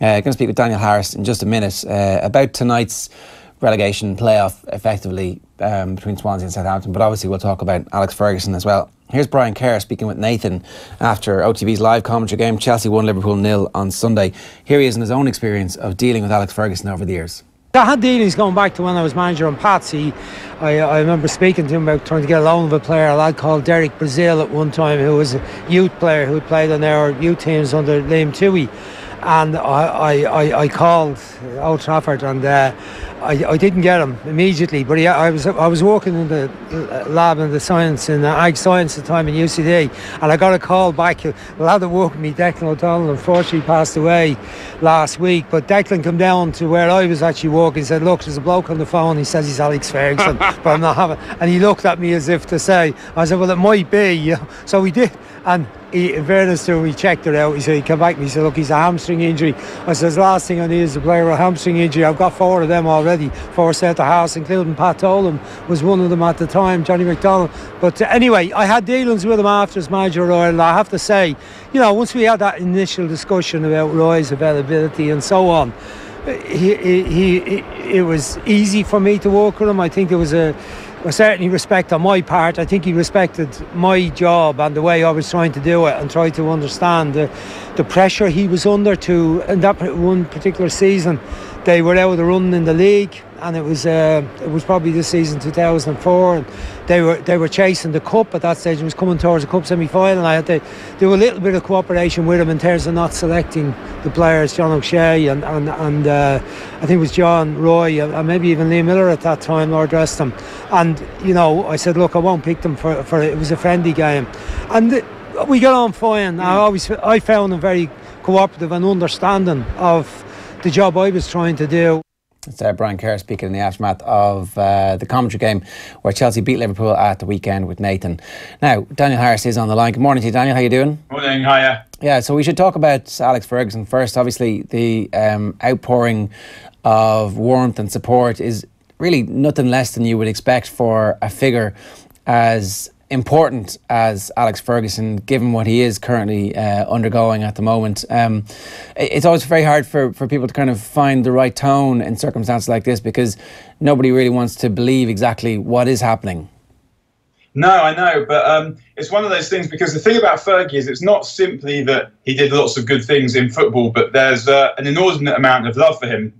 Uh, going to speak with Daniel Harris in just a minute uh, about tonight's relegation playoff, effectively um, between Swansea and Southampton. But obviously, we'll talk about Alex Ferguson as well. Here's Brian Kerr speaking with Nathan after OTB's live commentary game. Chelsea one Liverpool nil on Sunday. Here he is in his own experience of dealing with Alex Ferguson over the years. I had dealings going back to when I was manager on Patsy. I, I remember speaking to him about trying to get a loan of a player, a lad called Derek Brazil at one time, who was a youth player who played on our youth teams under Liam Tuohy. And I, I, I, called Old Trafford and uh, I, I didn't get him immediately, but he, I was I was working in the lab in the science in the ag science at the time in UCD, and I got a call back. A lad that worked with me, Declan O'Donnell, unfortunately passed away last week. But Declan came down to where I was actually walking. He said, "Look, there's a bloke on the phone. He says he's Alex Ferguson, but I'm not having." And he looked at me as if to say, "I said, well, it might be." So we did, and he, in fairness to him, he checked it out. He said he came back me. He said, "Look, he's a hamstring injury." I "The last thing I need is a player with a hamstring injury. I've got four of them already, four centre halves, including Pat Dolan was one of them at the time, Johnny McDonald." But uh, anyway, I had dealings with him after his manager Royal. I have to say, you know, once we had that initial discussion about Roy's availability and so on. He, he, he, it was easy for me to work with him. I think there was a well, certainly respect on my part. I think he respected my job and the way I was trying to do it and tried to understand the, the pressure he was under to in that one particular season. They were out of the run in the league and it was uh, it was probably this season 2004 and they were they were chasing the cup at that stage. It was coming towards the cup semi-final. I had to do a little bit of cooperation with him in terms of not selecting the players John O'Shea and and, and uh, I think it was John Roy and maybe even Liam Miller at that time Lord rest them and you know I said look I won't pick them for, for it. Was a friendly game. And the, we got on fine. I always I found him very cooperative and understanding of the job I was trying to do it's uh, Brian Kerr speaking in the aftermath of uh, the commentary game where Chelsea beat Liverpool at the weekend with Nathan. Now, Daniel Harris is on the line. Good morning to you, Daniel. How are you doing? Morning, hiya. Yeah, so we should talk about Alex Ferguson first. Obviously, the um, outpouring of warmth and support is really nothing less than you would expect for a figure as important as Alex Ferguson, given what he is currently uh, undergoing at the moment. Um, it's always very hard for, for people to kind of find the right tone in circumstances like this because nobody really wants to believe exactly what is happening. No, I know, but um, it's one of those things because the thing about Fergie is it's not simply that he did lots of good things in football, but there's uh, an inordinate amount of love for him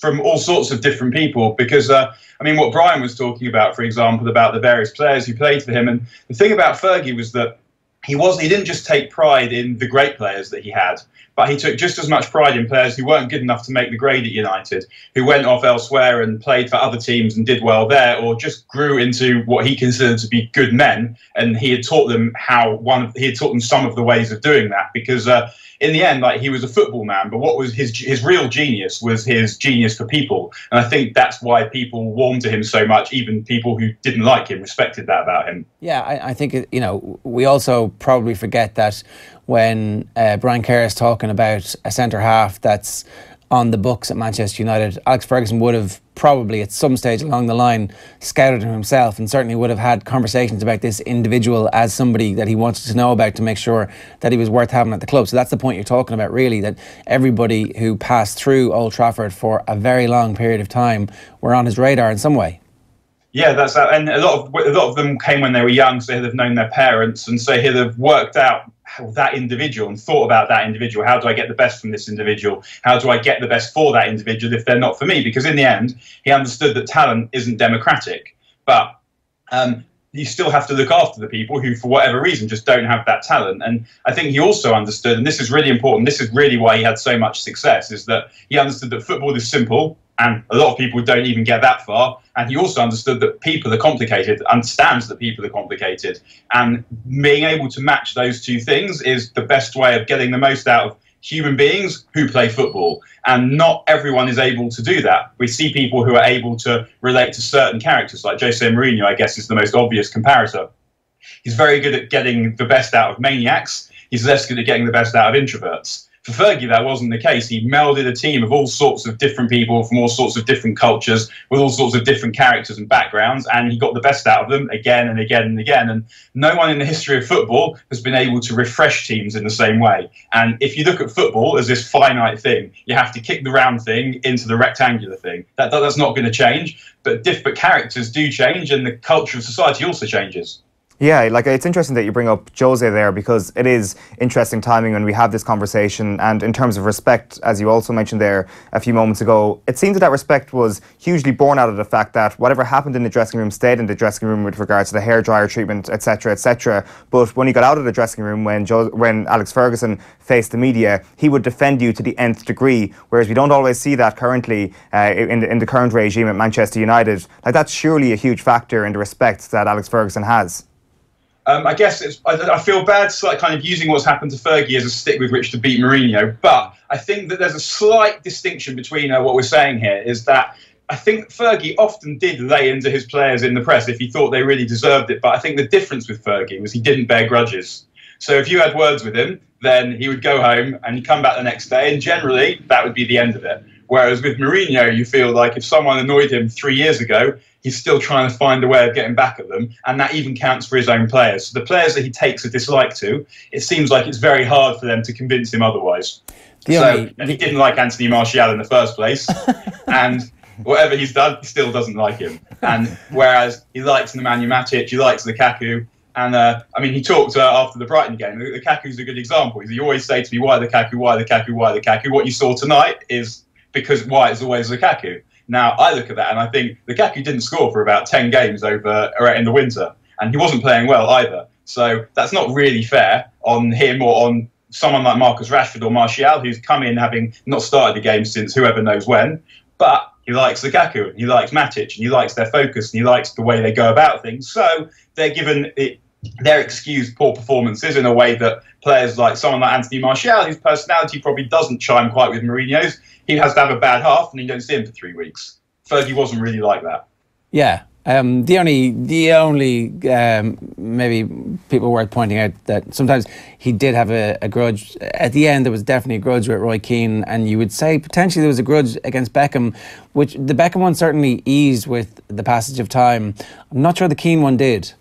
from all sorts of different people because uh, I mean what Brian was talking about for example about the various players who played for him. And the thing about Fergie was that he wasn't he didn't just take pride in the great players that he had but he took just as much pride in players who weren't good enough to make the grade at United, who went off elsewhere and played for other teams and did well there, or just grew into what he considered to be good men. And he had taught them how one he had taught them some of the ways of doing that because. Uh, in the end, like he was a football man, but what was his his real genius was his genius for people, and I think that's why people warmed to him so much. Even people who didn't like him respected that about him. Yeah, I, I think you know we also probably forget that when uh, Brian Kerr is talking about a centre half that's on the books at Manchester United, Alex Ferguson would have probably at some stage along the line scouted him himself and certainly would have had conversations about this individual as somebody that he wanted to know about to make sure that he was worth having at the club. So that's the point you're talking about, really, that everybody who passed through Old Trafford for a very long period of time were on his radar in some way. Yeah, that's that. And a lot of a lot of them came when they were young, so they'd have known their parents, and so he'd have worked out that individual and thought about that individual. How do I get the best from this individual? How do I get the best for that individual if they're not for me? Because in the end, he understood that talent isn't democratic, but um, you still have to look after the people who, for whatever reason, just don't have that talent. And I think he also understood, and this is really important. This is really why he had so much success, is that he understood that football is simple and a lot of people don't even get that far. And he also understood that people are complicated, understands that people are complicated, and being able to match those two things is the best way of getting the most out of human beings who play football. And not everyone is able to do that. We see people who are able to relate to certain characters, like Jose Mourinho, I guess, is the most obvious comparator. He's very good at getting the best out of maniacs. He's less good at getting the best out of introverts. For Fergie, that wasn't the case. He melded a team of all sorts of different people from all sorts of different cultures with all sorts of different characters and backgrounds, and he got the best out of them again and again and again. And no one in the history of football has been able to refresh teams in the same way. And if you look at football as this finite thing, you have to kick the round thing into the rectangular thing. That, that's not going to change, but different characters do change, and the culture of society also changes. Yeah, like it's interesting that you bring up Jose there because it is interesting timing when we have this conversation. And in terms of respect, as you also mentioned there a few moments ago, it seems that that respect was hugely born out of the fact that whatever happened in the dressing room stayed in the dressing room with regards to the hair dryer treatment, etc., etc. But when he got out of the dressing room, when jo- when Alex Ferguson faced the media, he would defend you to the nth degree. Whereas we don't always see that currently uh, in the, in the current regime at Manchester United. Like that's surely a huge factor in the respect that Alex Ferguson has. Um, I guess it's, I, I, feel bad, like kind of using what's happened to Fergie as a stick with which to beat Mourinho. But I think that there's a slight distinction between uh, what we're saying here is that I think Fergie often did lay into his players in the press if he thought they really deserved it. But I think the difference with Fergie was he didn't bear grudges. So if you had words with him, then he would go home and come back the next day, and generally that would be the end of it. Whereas with Mourinho, you feel like if someone annoyed him three years ago, he's still trying to find a way of getting back at them, and that even counts for his own players. So the players that he takes a dislike to, it seems like it's very hard for them to convince him otherwise. The so only, he didn't like Anthony Martial in the first place, and whatever he's done, he still doesn't like him. And whereas he likes Nemanja Matic, he likes Lukaku, and uh, I mean, he talked uh, after the Brighton game. Lukaku's a good example. He always say to me, "Why the Lukaku? Why the Lukaku? Why the Lukaku?" What you saw tonight is because why it's always Lukaku. Now I look at that and I think Lukaku didn't score for about ten games over er, in the winter, and he wasn't playing well either. So that's not really fair on him or on someone like Marcus Rashford or Martial, who's come in having not started the game since whoever knows when. But he likes Lukaku, and he likes Matic, and he likes their focus, and he likes the way they go about things. So they're given it, their excused poor performances in a way that players like someone like Anthony Martial, whose personality probably doesn't chime quite with Mourinho's, he has to have a bad half and you don't see him for three weeks. Fergie wasn't really like that. Yeah. Um, the only, the only um, maybe people worth pointing out that sometimes he did have a, a, grudge. At the end, there was definitely a grudge with Roy Keane, and you would say potentially there was a grudge against Beckham, which the Beckham one certainly eased with the passage of time. I'm not sure the Keane one did.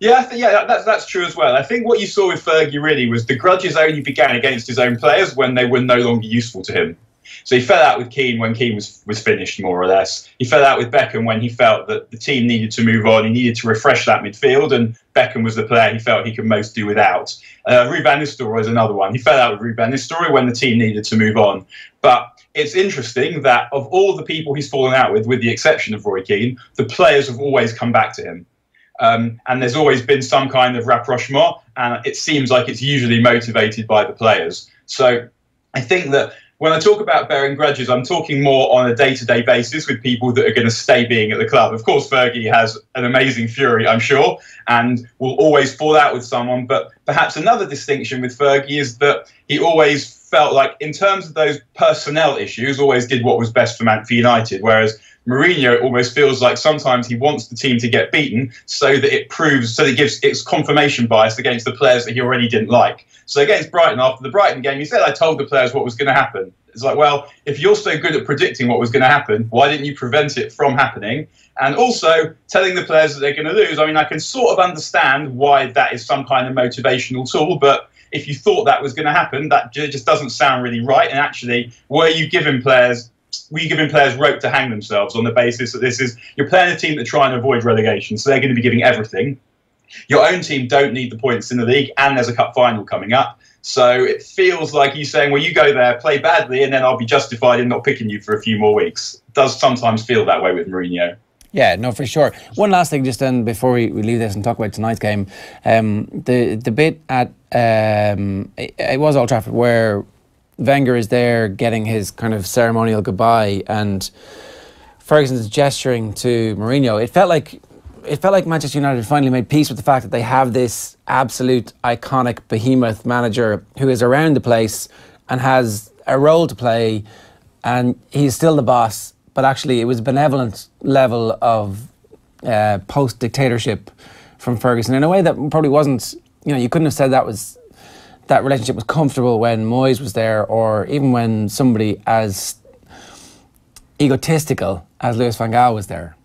Yeah, th- yeah, that, that's that's true as well. I think what you saw with Fergie really was the grudges only began against his own players when they were no longer useful to him. So he fell out with Keane when Keane was, was finished, more or less. He fell out with Beckham when he felt that the team needed to move on. He needed to refresh that midfield, and Beckham was the player he felt he could most do without. Uh, van Nistelrooy is another one. He fell out with van Nistelrooy when the team needed to move on. But it's interesting that of all the people he's fallen out with, with the exception of Roy Keane, the players have always come back to him. Um, and there's always been some kind of rapprochement, and it seems like it's usually motivated by the players. So I think that when I talk about bearing grudges, I'm talking more on a day to day basis with people that are going to stay being at the club. Of course, Fergie has an amazing fury, I'm sure, and will always fall out with someone. But perhaps another distinction with Fergie is that he always felt like, in terms of those personnel issues, always did what was best for, Man- for United. Whereas Mourinho almost feels like sometimes he wants the team to get beaten so that it proves, so that it gives its confirmation bias against the players that he already didn't like. So against Brighton, after the Brighton game, he said, I told the players what was going to happen. It's like, well, if you're so good at predicting what was going to happen, why didn't you prevent it from happening? And also telling the players that they're going to lose. I mean, I can sort of understand why that is some kind of motivational tool, but if you thought that was going to happen, that just doesn't sound really right. And actually, were you giving players were giving players rope to hang themselves on the basis that this is you're playing a team that try and avoid relegation, so they're going to be giving everything. Your own team don't need the points in the league, and there's a cup final coming up. So it feels like you saying, well, you go there, play badly, and then I'll be justified in not picking you for a few more weeks. Does sometimes feel that way with Mourinho. Yeah, no, for sure. One last thing, just then, before we, we leave this and talk about tonight's game, um, the the bit at um, it, it, was Old Trafford where Wenger is there getting his kind of ceremonial goodbye, and Ferguson's gesturing to Mourinho. It felt like it felt like Manchester United finally made peace with the fact that they have this absolute iconic behemoth manager who is around the place and has a role to play, and he's still the boss. But actually, it was a benevolent level of uh, post dictatorship from Ferguson in a way that probably wasn't. You know, you couldn't have said that was that relationship was comfortable when Moyes was there, or even when somebody as egotistical as Louis van Gaal was there.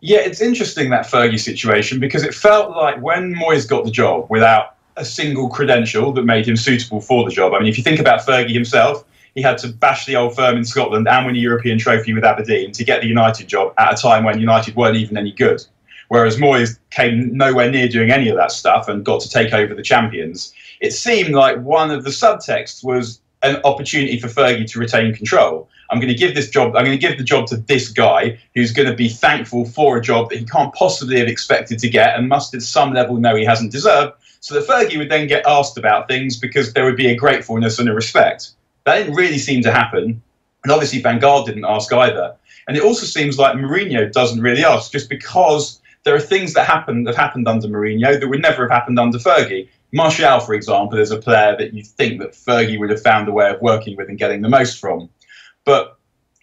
Yeah, it's interesting that Fergie situation because it felt like when Moyes got the job without a single credential that made him suitable for the job. I mean, if you think about Fergie himself, he had to bash the old firm in Scotland and win a European trophy with Aberdeen to get the United job at a time when United weren't even any good. Whereas Moyes came nowhere near doing any of that stuff and got to take over the champions. It seemed like one of the subtexts was an opportunity for Fergie to retain control. I'm going to give this job. I'm going to give the job to this guy who's going to be thankful for a job that he can't possibly have expected to get and must at some level know he hasn't deserved. So that Fergie would then get asked about things because there would be a gratefulness and a respect. That didn't really seem to happen, and obviously Van Gaal didn't ask either. And it also seems like Mourinho doesn't really ask, just because there are things that happen that happened under Mourinho that would never have happened under Fergie. Martial, for example, is a player that you think that Fergie would have found a way of working with and getting the most from. But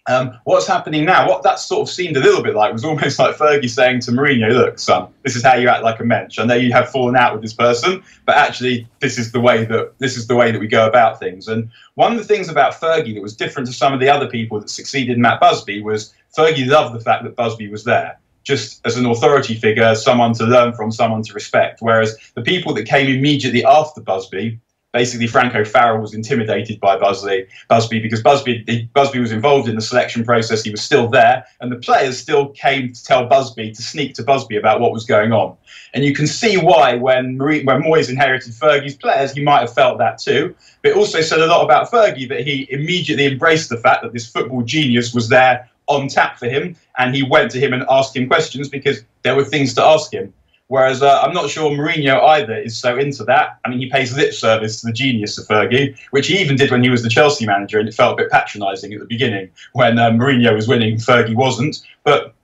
um, what's happening now, what that sort of seemed a little bit like was almost like Fergie saying to Mourinho, look, son, this is how you act like a mensch. I know you have fallen out with this person, but actually this is the way that this is the way that we go about things. And one of the things about Fergie that was different to some of the other people that succeeded Matt Busby was Fergie loved the fact that Busby was there just as an authority figure, someone to learn from, someone to respect. Whereas the people that came immediately after Busby, basically Frank O'Farrell was intimidated by Busby, Busby because Busby, Busby was involved in the selection process. He was still there, and the players still came to tell Busby to sneak to Busby about what was going on. And you can see why when Marie, when Moyes inherited Fergie's players, he might have felt that too. But it also said a lot about Fergie that he immediately embraced the fact that this football genius was there on tap for him, and he went to him and asked him questions because there were things to ask him. Whereas uh, I'm not sure Mourinho either is so into that. I mean, he pays lip service to the genius of Fergie, which he even did when he was the Chelsea manager, and it felt a bit patronising at the beginning when uh, Mourinho was winning, Fergie wasn't. But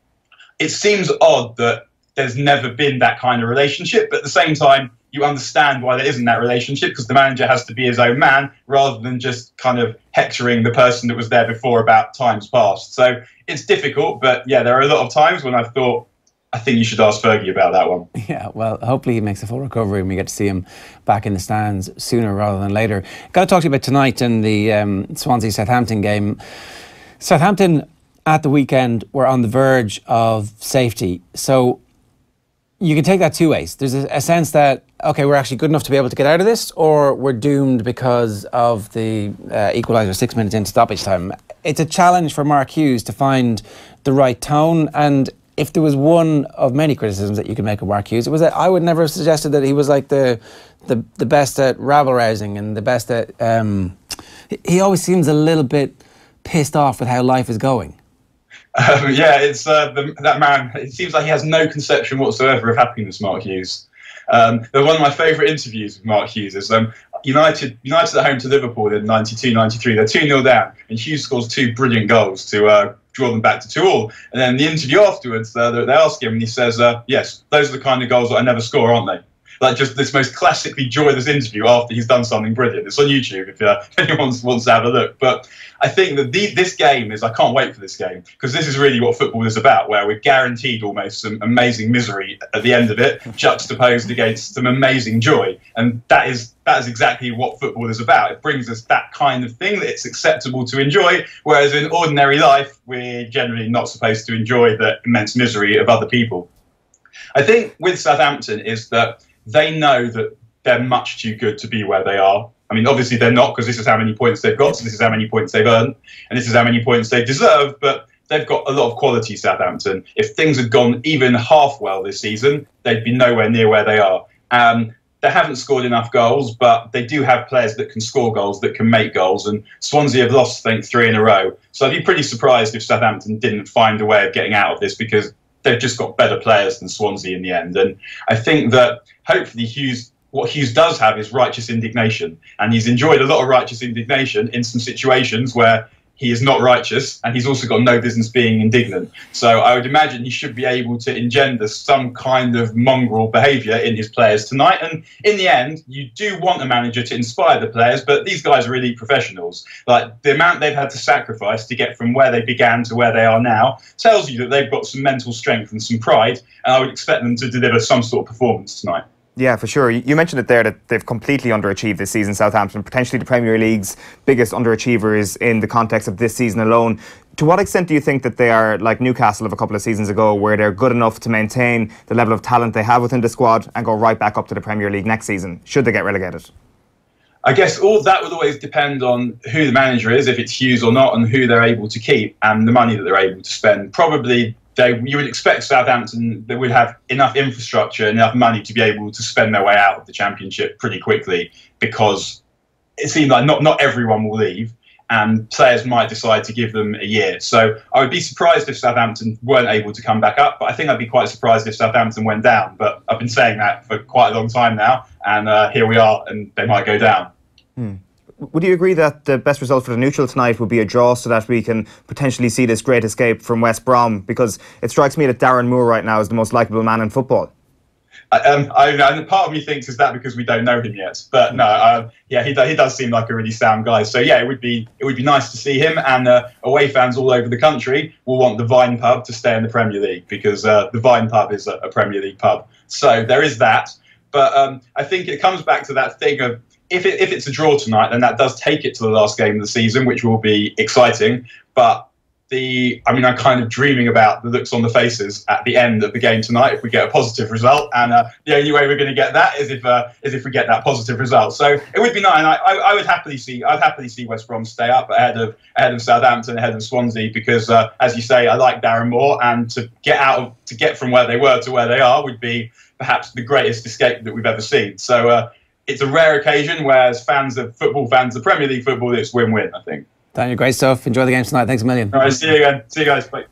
it seems odd that there's never been that kind of relationship. But at the same time, you understand why there isn't that relationship because the manager has to be his own man rather than just kind of hectoring the person that was there before about times past. So it's difficult, but yeah, there are a lot of times when I've thought, I think you should ask Fergie about that one. Yeah, well, hopefully he makes a full recovery and we get to see him back in the stands sooner rather than later. Got to talk to you about tonight in the um, Swansea Southampton game. Southampton at the weekend were on the verge of safety. So you can take that two ways. There's a, a, sense that okay, we're actually good enough to be able to get out of this, or we're doomed because of the uh, equaliser six minutes into stoppage time. It's a challenge for Mark Hughes to find the right tone, and if there was one of many criticisms that you could make of Mark Hughes, it was that I would never have suggested that he was like the the, the best at rabble rousing and the best at. Um, he always seems a little bit pissed off with how life is going. Um, yeah, it's uh, the, that man. It seems like he has no conception whatsoever of happiness, Mark Hughes. Um, one of my favourite interviews with Mark Hughes is um, United United at home to Liverpool in 92-93. They're 2-0 down, and Hughes scores two brilliant goals to uh, draw them back to 2 all. And then the interview afterwards, uh, they ask him, and he says, uh, yes, those are the kind of goals that I never score, aren't they? Like just this most classically joyless interview after he's done something brilliant. It's on YouTube if, uh, anyone wants to have a look. But I think that the, this game is, I can't wait for this game because this is really what football is about, where we're guaranteed almost some amazing misery at the end of it, juxtaposed against some amazing joy. And that is that is exactly what football is about. It brings us that kind of thing that it's acceptable to enjoy, whereas in ordinary life, we're generally not supposed to enjoy the immense misery of other people. I think with Southampton is that they know that they're much too good to be where they are. I mean, obviously they're not because this is how many points they've got, so this is how many points they've earned, and this is how many points they deserve. But they've got a lot of quality, Southampton. If things had gone even half well this season, they'd be nowhere near where they are. Um, they haven't scored enough goals, but they do have players that can score goals, that can make goals. And Swansea have lost, I think, three in a row. So I'd be pretty surprised if Southampton didn't find a way of getting out of this because they've just got better players than Swansea in the end. And I think that hopefully Hughes what Hughes does have is righteous indignation, and he's enjoyed a lot of righteous indignation in some situations where he is not righteous, and he's also got no business being indignant. So I would imagine he should be able to engender some kind of mongrel behaviour in his players tonight. And in the end, you do want a manager to inspire the players, but these guys are really professionals. Like the amount they've had to sacrifice to get from where they began to where they are now tells you that they've got some mental strength and some pride, and I would expect them to deliver some sort of performance tonight. Yeah, for sure. You mentioned it there that they've completely underachieved this season, Southampton, potentially the Premier League's biggest underachievers in the context of this season alone. To what extent do you think that they are like Newcastle of a couple of seasons ago, where they're good enough to maintain the level of talent they have within the squad and go right back up to the Premier League next season, should they get relegated? I guess all that would always depend on who the manager is, if it's Hughes or not, and who they're able to keep and the money that they're able to spend. Probably they, you would expect Southampton that would have enough infrastructure, and enough money to be able to spend their way out of the Championship pretty quickly because it seemed like not not everyone will leave and players might decide to give them a year. So I would be surprised if Southampton weren't able to come back up, but I think I'd be quite surprised if Southampton went down. But I've been saying that for quite a long time now, and uh, here we are, and they might go down. Hmm. Would you agree that the best result for the neutral tonight would be a draw so that we can potentially see this great escape from West Brom? Because it strikes me that Darren Moore right now is the most likeable man in football. Um, I, and part of me thinks is that because we don't know him yet, but no, uh, yeah, he, he does seem like a really sound guy. So yeah, it would be it would be nice to see him, and uh, away fans all over the country will want the Vine pub to stay in the Premier League because uh, the Vine pub is a, a, Premier League pub. So there is that, but um, I think it comes back to that thing of if it, if it's a draw tonight, then that does take it to the last game of the season, which will be exciting, but the I mean, I'm kind of dreaming about the looks on the faces at the end of the game tonight if we get a positive result, and uh, the only way we're going to get that is if uh, is if we get that positive result. So it would be nice, I, I, would happily see I'd happily see West Brom stay up ahead of ahead of Southampton, ahead of Swansea, because uh, as you say, I like Darren Moore, and to get out of, to get from where they were to where they are would be perhaps the greatest escape that we've ever seen. So uh, it's a rare occasion, whereas fans of football fans of Premier League football, it's win-win. I think. Daniel, great stuff. Enjoy the game tonight. Thanks a million. All right, see you again. See you guys. Bye.